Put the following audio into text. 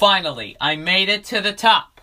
Finally, I made it to the top.